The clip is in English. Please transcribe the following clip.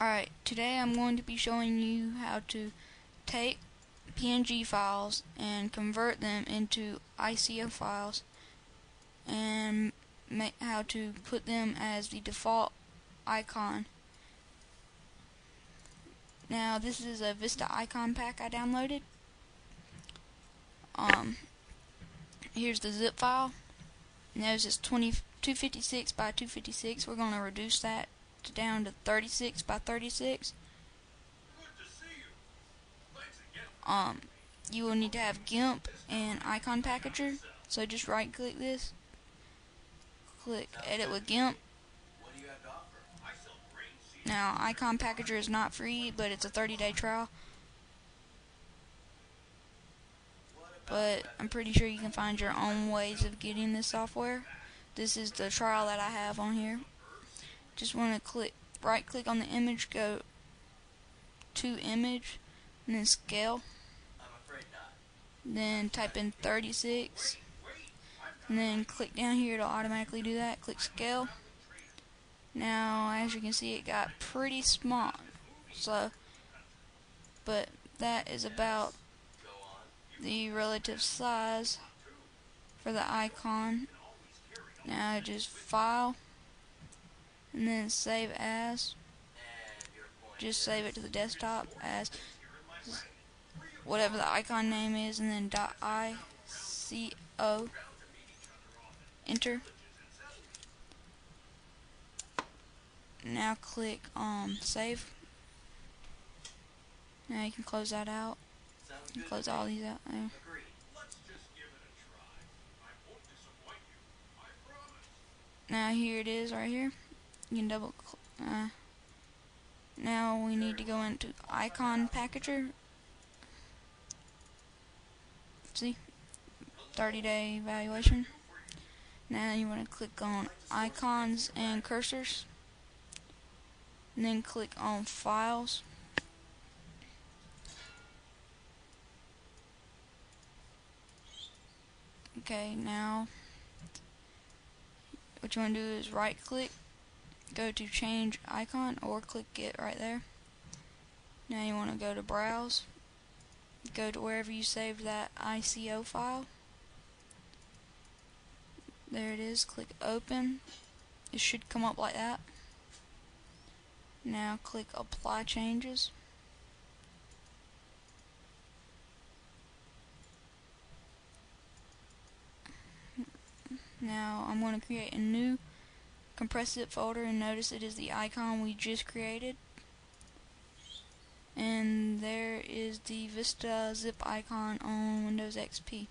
Alright, today I'm going to be showing you how to take PNG files and convert them into ICO files and how to put them as the default icon. Now this is a Vista icon pack I downloaded. Um, here's the zip file. Notice it's 20, 256 by 256. We're going to reduce that down to 36 by 36. Um, you will need to have GIMP and Icon Packager. So just right click this, click Edit with GIMP. Now, Icon Packager is not free, but it's a 30 day trial. But I'm pretty sure you can find your own ways of getting this software. This is the trial that I have on here just want to click right click on the image go to image and then scale. Then type in 36 and then click down here to automatically do that. Click scale. Now as you can see it got pretty small. So but that is about the relative size for the icon. Now just file and then save as just save it to the desktop as whatever the icon name is and then dot .ico enter. Now click um save. Now you can close that out. Close all these out there now here it is right here you can double uh, now we need to go into icon packager. See 30 day evaluation. Now you want to click on icons and cursors and then click on files. Okay now what you want to do is right click go to change icon or click it right there. Now you want to go to browse, go to wherever you saved that ICO file. There it is, click open. It should come up like that. Now click apply changes. Now I'm going to create a new compress zip folder and notice it is the icon we just created. And there is the Vista zip icon on Windows XP